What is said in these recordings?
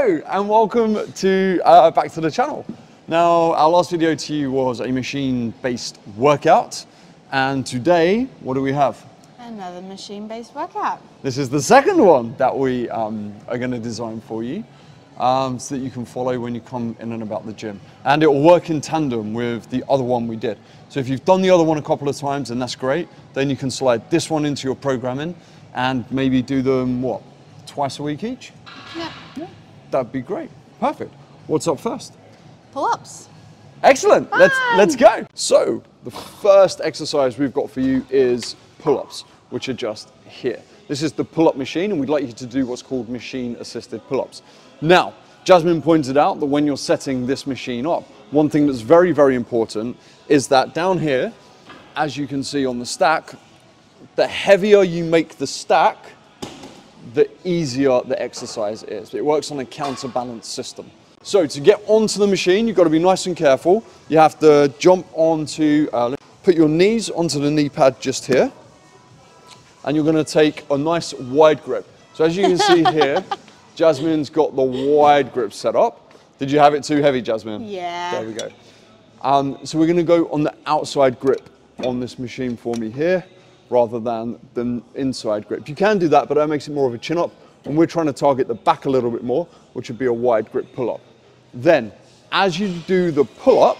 Hello and welcome to uh, back to the channel. Now our last video to you was a machine-based workout and today what do we have? Another machine-based workout. This is the second one that we um, are going to design for you um, so that you can follow when you come in and about the gym. And it will work in tandem with the other one we did. So if you've done the other one a couple of times and that's great, then you can slide this one into your programming and maybe do them, what, twice a week each? Yeah. That'd be great. Perfect. What's up first? Pull-ups. Excellent. Let's let's go. So the first exercise we've got for you is pull-ups, which are just here. This is the pull-up machine, and we'd like you to do what's called machine-assisted pull-ups. Now, Jazmin pointed out that when you're setting this machine up, one thing that's very very important is that down here, as you can see on the stack, the heavier you make the stack, the easier the exercise is. It works on a counterbalance system. So to get onto the machine, you've got to be nice and careful. You have to jump onto, uh, put your knees onto the knee pad just here. And you're going to take a nice wide grip. So as you can see here, Jazmin's got the wide grip set up. Did you have it too heavy, Jazmin? Yeah. There we go. Um, so we're going to go on the outside grip on this machine for me here rather than the inside grip. You can do that, but that makes it more of a chin up. And we're trying to target the back a little bit more, which would be a wide grip pull up. Then, as you do the pull up,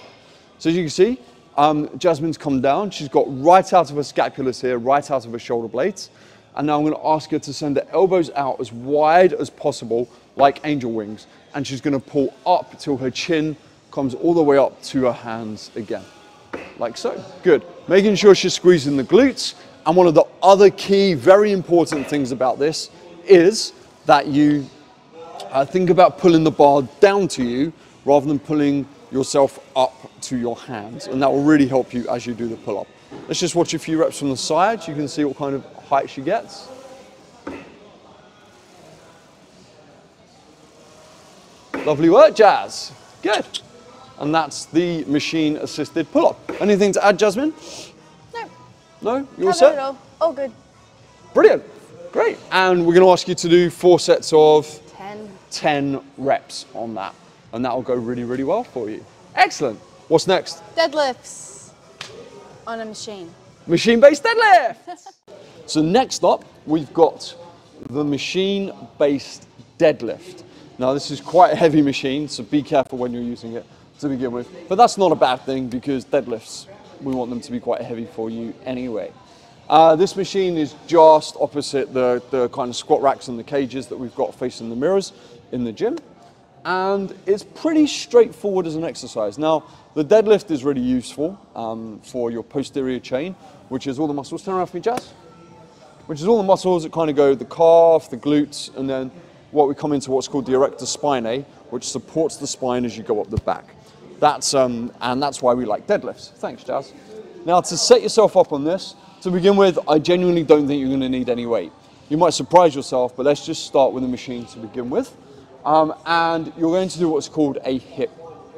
so as you can see, um, Jazmin's come down. She's got right out of her scapulars here, right out of her shoulder blades. And now I'm going to ask her to send her elbows out as wide as possible, like angel wings. And she's going to pull up till her chin comes all the way up to her hands again like so. Good. Making sure she's squeezing the glutes. And one of the other key, very important things about this is that you uh, think about pulling the bar down to you rather than pulling yourself up to your hands. And that will really help you as you do the pull up. Let's just watch a few reps from the side. You can see what kind of height she gets. Lovely work, Jazz. Good. And that's the machine assisted pull up. Anything to add, Jazmin? No. You all set? all. All good. Brilliant. Great. And we're going to ask you to do four sets of 10. 10 reps on that. And that will go really, really well for you. Excellent. What's next? Deadlifts on a machine. Machine based deadlift. so, next up, we've got the machine based deadlift. Now, this is quite a heavy machine, so be careful when you're using it to begin with. But that's not a bad thing because deadlifts, we want them to be quite heavy for you anyway. Uh, this machine is just opposite the, the kind of squat racks and the cages that we've got facing the mirrors in the gym. And it's pretty straightforward as an exercise. Now, the deadlift is really useful um, for your posterior chain, which is all the muscles. Turn around for me, Jazz. Which is all the muscles that kind of go the calf, the glutes, and then what we come into what's called the erector spinae, which supports the spine as you go up the back. That's um, and that's why we like deadlifts. Thanks, Jazz. Now to set yourself up on this, to begin with, I genuinely don't think you're going to need any weight. You might surprise yourself, but let's just start with the machine to begin with. Um, and you're going to do what's called a hip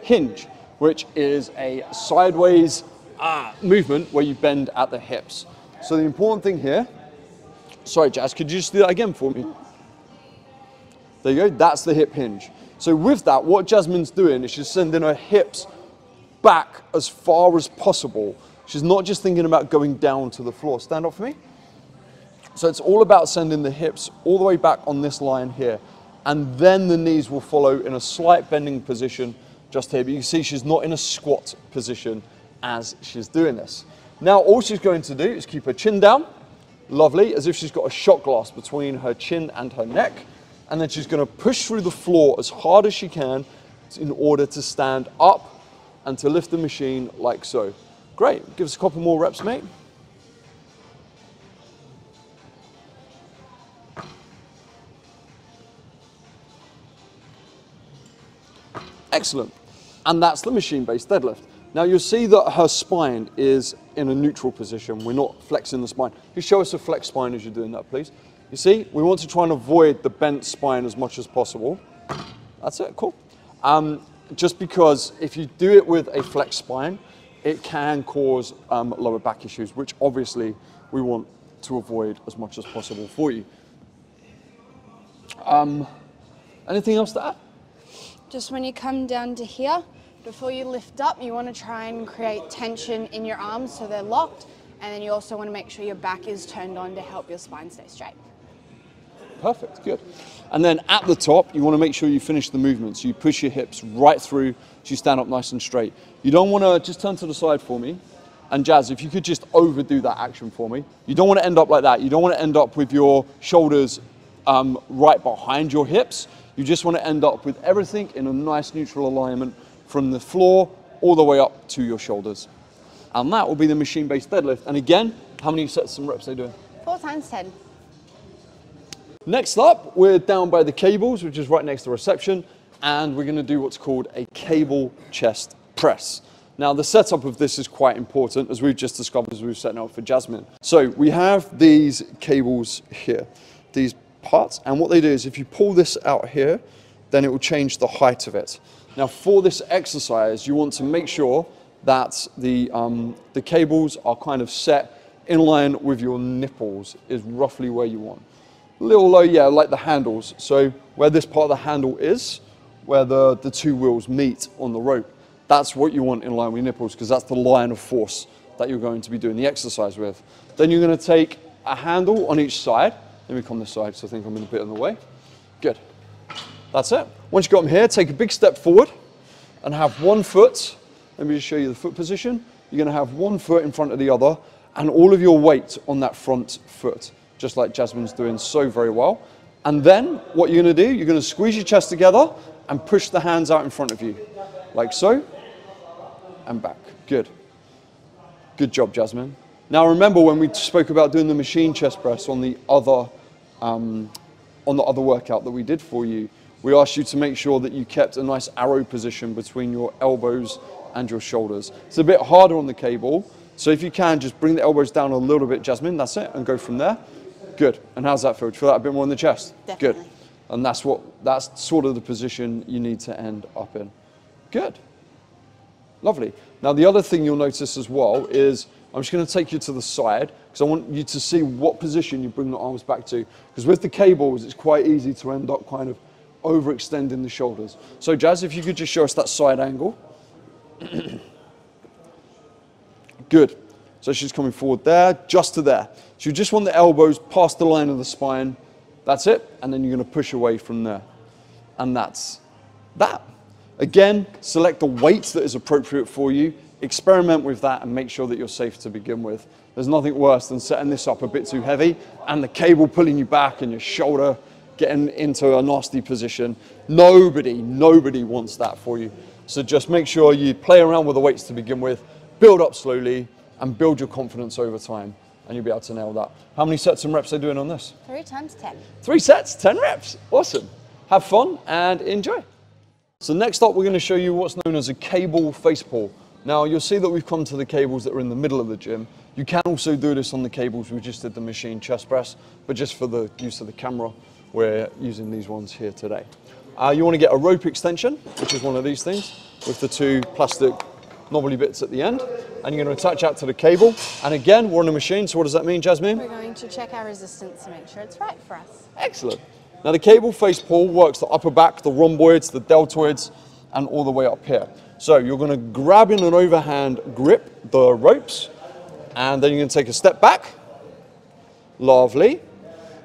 hinge, which is a sideways ah, movement where you bend at the hips. So the important thing here, sorry, Jazz, could you just do that again for me? There you go, that's the hip hinge. So with that, what Jazmin's doing is she's sending her hips back as far as possible. She's not just thinking about going down to the floor. Stand up for me. So it's all about sending the hips all the way back on this line here. And then the knees will follow in a slight bending position just here. But you can see she's not in a squat position as she's doing this. Now all she's going to do is keep her chin down, lovely, as if she's got a shot glass between her chin and her neck and then she's going to push through the floor as hard as she can in order to stand up and to lift the machine like so. Great. Give us a couple more reps, mate. Excellent. And that's the machine-based deadlift. Now you'll see that her spine is in a neutral position. We're not flexing the spine. Can you show us a flex spine as you're doing that, please? You see, we want to try and avoid the bent spine as much as possible. That's it, cool. Um, just because if you do it with a flex spine, it can cause um, lower back issues, which obviously we want to avoid as much as possible for you. Um, anything else to add? Just when you come down to here, before you lift up, you want to try and create tension in your arms so they're locked. And then you also want to make sure your back is turned on to help your spine stay straight. Perfect, good. And then at the top, you want to make sure you finish the movement. So you push your hips right through so you stand up nice and straight. You don't want to just turn to the side for me. And Jazz, if you could just overdo that action for me. You don't want to end up like that. You don't want to end up with your shoulders um, right behind your hips. You just want to end up with everything in a nice neutral alignment from the floor all the way up to your shoulders. And that will be the machine-based deadlift. And again, how many sets and reps are they doing? Four times 10. Next up, we're down by the cables, which is right next to reception, and we're gonna do what's called a cable chest press. Now, the setup of this is quite important, as we've just discovered as we have setting up for Jazmin. So we have these cables here, these parts, and what they do is if you pull this out here, then it will change the height of it. Now, for this exercise, you want to make sure that the, um, the cables are kind of set in line with your nipples is roughly where you want little low, yeah, like the handles. So where this part of the handle is, where the, the two wheels meet on the rope, that's what you want in line with your nipples because that's the line of force that you're going to be doing the exercise with. Then you're going to take a handle on each side. Let me come this side so I think I'm in a bit in the way. Good. That's it. Once you've got them here, take a big step forward and have one foot. Let me just show you the foot position. You're going to have one foot in front of the other and all of your weight on that front foot just like Jazmin's doing so very well. And then what you're gonna do, you're gonna squeeze your chest together and push the hands out in front of you, like so, and back. Good. Good job, Jazmin. Now remember when we spoke about doing the machine chest press on the other, um, on the other workout that we did for you, we asked you to make sure that you kept a nice arrow position between your elbows and your shoulders. It's a bit harder on the cable, so if you can, just bring the elbows down a little bit, Jazmin, that's it, and go from there. Good. And how's that feel? Do you feel that a bit more in the chest? Definitely. Good. And that's what that's sort of the position you need to end up in. Good. Lovely. Now the other thing you'll notice as well is I'm just going to take you to the side because I want you to see what position you bring the arms back to. Because with the cables, it's quite easy to end up kind of overextending the shoulders. So Jazz, if you could just show us that side angle. Good. So she's coming forward there, just to there. So you just want the elbows past the line of the spine. That's it. And then you're going to push away from there. And that's that. Again, select the weight that is appropriate for you. Experiment with that and make sure that you're safe to begin with. There's nothing worse than setting this up a bit too heavy and the cable pulling you back and your shoulder getting into a nasty position. Nobody, nobody wants that for you. So just make sure you play around with the weights to begin with, build up slowly, and build your confidence over time and you'll be able to nail that. How many sets and reps are you doing on this? Three times 10. Three sets, 10 reps. Awesome. Have fun and enjoy. So next up, we're going to show you what's known as a cable face pull. Now you'll see that we've come to the cables that are in the middle of the gym. You can also do this on the cables we just did the machine chest press, but just for the use of the camera, we're using these ones here today. Uh, you want to get a rope extension, which is one of these things, with the two plastic knobbly bits at the end and you're going to attach that to the cable. And again, we're on a machine, so what does that mean, Jazmin? We're going to check our resistance to make sure it's right for us. Excellent. Now the cable face pull works the upper back, the rhomboids, the deltoids, and all the way up here. So you're going to grab in an overhand grip the ropes, and then you're going to take a step back. Lovely.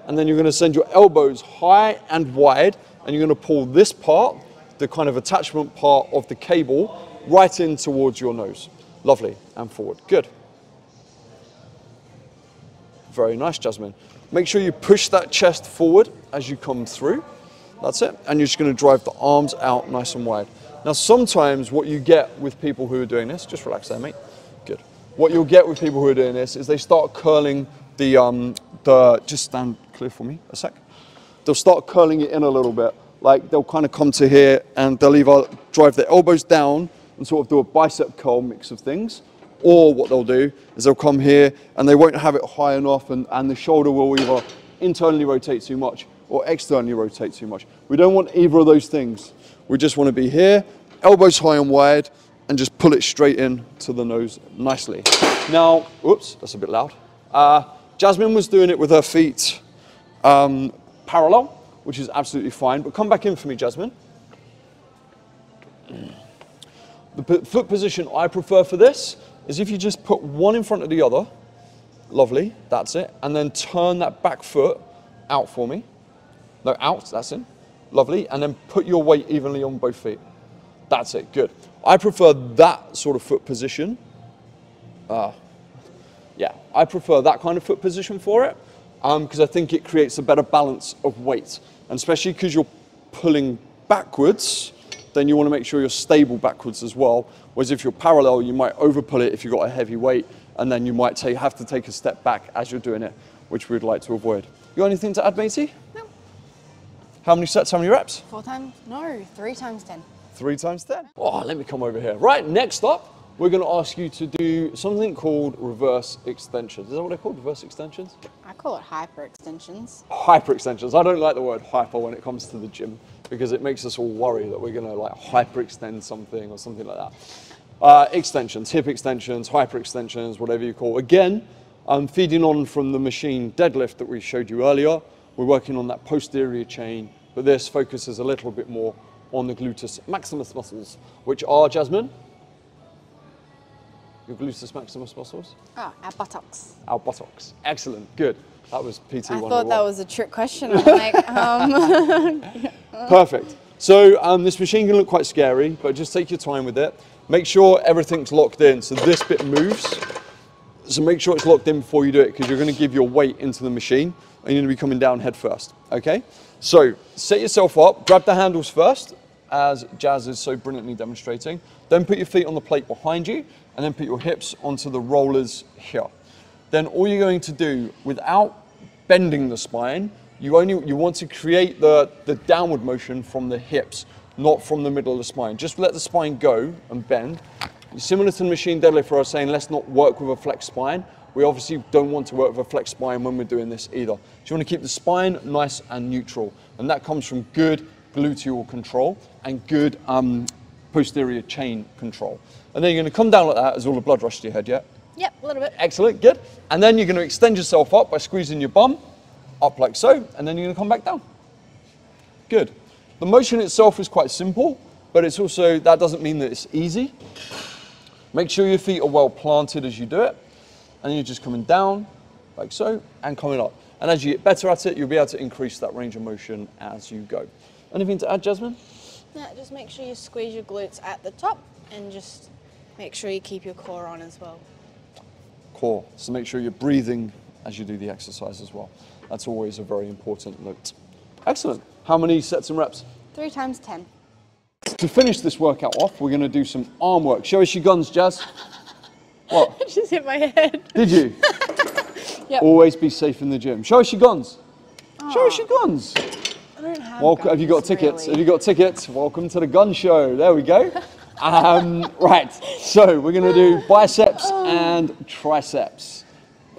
And then you're going to send your elbows high and wide, and you're going to pull this part, the kind of attachment part of the cable, right in towards your nose. Lovely, and forward. Good. Very nice, Jazmin. Make sure you push that chest forward as you come through. That's it. And you're just going to drive the arms out nice and wide. Now, sometimes what you get with people who are doing this, just relax there, mate. Good. What you'll get with people who are doing this is they start curling the, um, the just stand clear for me a sec. They'll start curling it in a little bit. Like they'll kind of come to here and they'll either drive their elbows down and sort of do a bicep curl mix of things. Or what they'll do is they'll come here and they won't have it high enough and, and the shoulder will either internally rotate too much or externally rotate too much. We don't want either of those things. We just want to be here, elbows high and wide, and just pull it straight in to the nose nicely. Now, oops, that's a bit loud. Uh, Jazmin was doing it with her feet um, parallel, which is absolutely fine, but come back in for me, Jazmin. The foot position I prefer for this is if you just put one in front of the other, lovely, that's it, and then turn that back foot out for me. No, out, that's in, lovely, and then put your weight evenly on both feet. That's it, good. I prefer that sort of foot position. Uh, yeah, I prefer that kind of foot position for it because I think it creates a better balance of weight. And especially because you're pulling backwards, then you want to make sure you're stable backwards as well. Whereas if you're parallel, you might overpull it if you've got a heavy weight, and then you might take, have to take a step back as you're doing it, which we'd like to avoid. You got anything to add, matey? No. How many sets, how many reps? Four times? No, three times ten. Three times 10. Oh, let me come over here. Right, next up, we're going to ask you to do something called reverse extensions. Is that what they're called, reverse extensions? I call it hyper extensions. Hyper extensions. I don't like the word hyper when it comes to the gym because it makes us all worry that we're going to like hyperextend something or something like that. Uh, extensions, hip extensions, hyperextensions, whatever you call. Again, I'm feeding on from the machine deadlift that we showed you earlier. We're working on that posterior chain, but this focuses a little bit more on the gluteus maximus muscles, which are, Jazmin? Your gluteus maximus muscles? Ah, our buttocks. Our buttocks. Excellent, good. That was PT I thought that was a trick question. I'm like, um, Perfect. So um, this machine can look quite scary, but just take your time with it. Make sure everything's locked in. So this bit moves. So make sure it's locked in before you do it because you're going to give your weight into the machine and you're going to be coming down head first. Okay? So set yourself up, grab the handles first, as Jazz is so brilliantly demonstrating. Then put your feet on the plate behind you and then put your hips onto the rollers here. Then all you're going to do without bending the spine, you only you want to create the, the downward motion from the hips, not from the middle of the spine. Just let the spine go and bend. Similar to the machine deadlift where I was saying let's not work with a flexed spine. We obviously don't want to work with a flexed spine when we're doing this either. So you want to keep the spine nice and neutral. And that comes from good gluteal control and good um, posterior chain control. And then you're going to come down like that as all the blood rushed to your head, yeah? yep, a little bit. Excellent, good. And then you're going to extend yourself up by squeezing your bum up like so, and then you're going to come back down. Good. The motion itself is quite simple, but it's also, that doesn't mean that it's easy. Make sure your feet are well planted as you do it, and you're just coming down like so, and coming up. And as you get better at it, you'll be able to increase that range of motion as you go. Anything to add, Jazmin? Yeah, just make sure you squeeze your glutes at the top and just make sure you keep your core on as well. Core. So make sure you're breathing as you do the exercise as well. That's always a very important note. Excellent. How many sets and reps? Three times ten. To finish this workout off, we're going to do some arm work. Show us your guns, Jazz. What? I just hit my head. Did you? Yep. Always be safe in the gym. Show us your guns. Show us your guns. I don't have. Welcome. Have you got tickets? really. Have you got tickets? Welcome to the gun show. There we go. Um, right. So we're going to do biceps and triceps,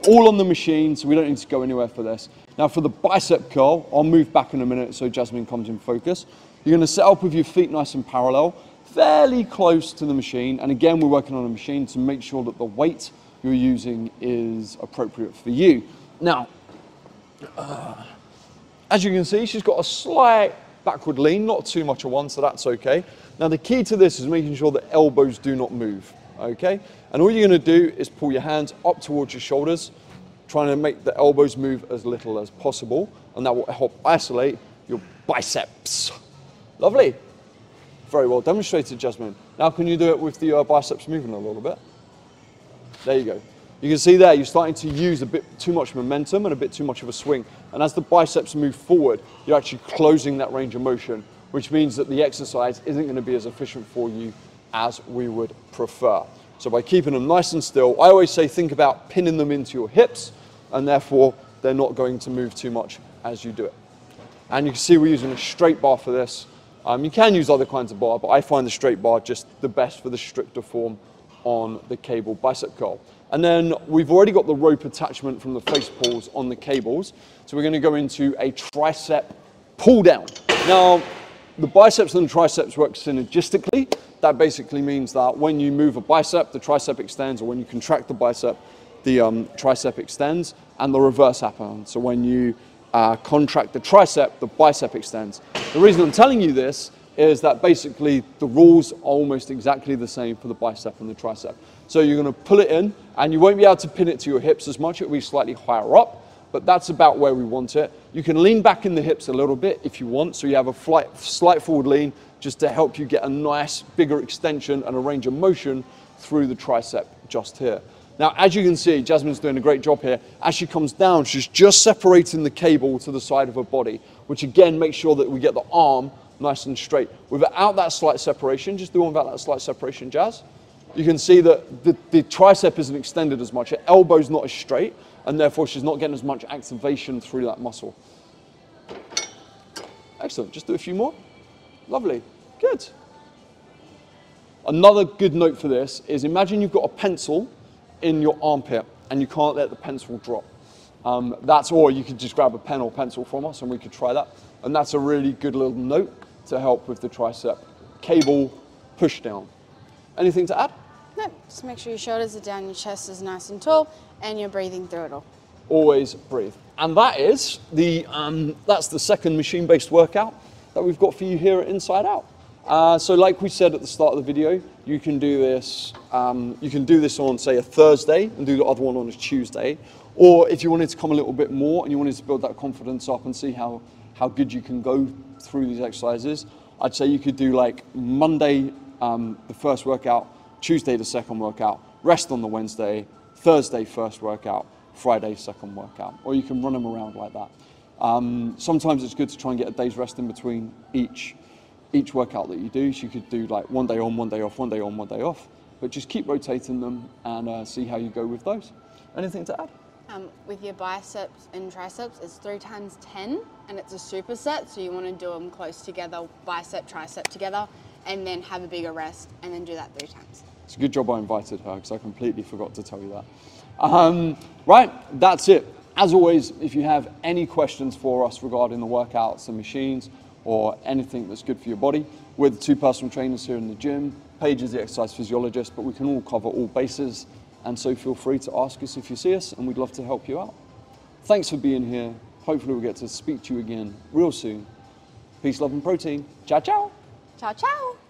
all on the machine. So we don't need to go anywhere for this. Now for the bicep curl, I'll move back in a minute so Jazmin comes in focus. You're going to set up with your feet nice and parallel, fairly close to the machine. And again, we're working on a machine to make sure that the weight you're using is appropriate for you. Now, uh, as you can see, she's got a slight backward lean, not too much of one, so that's okay. Now the key to this is making sure that elbows do not move, okay? And all you're gonna do is pull your hands up towards your shoulders, trying to make the elbows move as little as possible, and that will help isolate your biceps. Lovely. Very well demonstrated, Jazmin. Now can you do it with the uh, biceps moving a little bit? There you go. You can see there you're starting to use a bit too much momentum and a bit too much of a swing. And as the biceps move forward, you're actually closing that range of motion, which means that the exercise isn't going to be as efficient for you as we would prefer. So by keeping them nice and still, I always say think about pinning them into your hips, and therefore they're not going to move too much as you do it. And you can see we're using a straight bar for this. Um, you can use other kinds of bar, but I find the straight bar just the best for the stricter form on the cable bicep curl. And then we've already got the rope attachment from the face pulls on the cables. So we're gonna go into a tricep pull down. Now, the biceps and the triceps work synergistically. That basically means that when you move a bicep, the tricep extends, or when you contract the bicep, the um, tricep extends, and the reverse happens. So when you uh, contract the tricep, the bicep extends. The reason I'm telling you this is that basically the rules are almost exactly the same for the bicep and the tricep. So you're going to pull it in, and you won't be able to pin it to your hips as much. It'll be slightly higher up, but that's about where we want it. You can lean back in the hips a little bit if you want, so you have a flight, slight forward lean just to help you get a nice bigger extension and a range of motion through the tricep just here. Now, as you can see, Jazmin's doing a great job here. As she comes down, she's just separating the cable to the side of her body, which again makes sure that we get the arm nice and straight. Without that slight separation, just do one without that slight separation, Jazz. You can see that the, the tricep isn't extended as much. Her elbow's not as straight, and therefore she's not getting as much activation through that muscle. Excellent. Just do a few more. Lovely. Good. Another good note for this is imagine you've got a pencil in your armpit and you can't let the pencil drop. Um, that's or you could just grab a pen or pencil from us and we could try that. And that's a really good little note to help with the tricep cable push down. Anything to add? No, just make sure your shoulders are down, your chest is nice and tall, and you're breathing through it all. Always breathe. And that is the um, that's the second machine-based workout that we've got for you here at Inside Out. Uh, so like we said at the start of the video, you can do this, um, you can do this on say a Thursday and do the other one on a Tuesday. Or if you wanted to come a little bit more and you wanted to build that confidence up and see how, how good you can go through these exercises, I'd say you could do like Monday, um, the first workout, Tuesday, the second workout, rest on the Wednesday, Thursday, first workout, Friday, second workout. Or you can run them around like that. Um, sometimes it's good to try and get a day's rest in between each each workout that you do. So you could do like one day on, one day off, one day on, one day off. But just keep rotating them and uh, see how you go with those. Anything to add? Um, with your biceps and triceps, it's three times 10 and it's a superset. So you want to do them close together, bicep, tricep together, and then have a bigger rest and then do that three times. It's a good job I invited her because I completely forgot to tell you that. Um, right, that's it. As always, if you have any questions for us regarding the workouts and machines, or anything that's good for your body. We're the two personal trainers here in the gym. Paige is the exercise physiologist, but we can all cover all bases. And so feel free to ask us if you see us, and we'd love to help you out. Thanks for being here. Hopefully, we'll get to speak to you again real soon. Peace, love, and protein. Ciao, ciao. Ciao, ciao.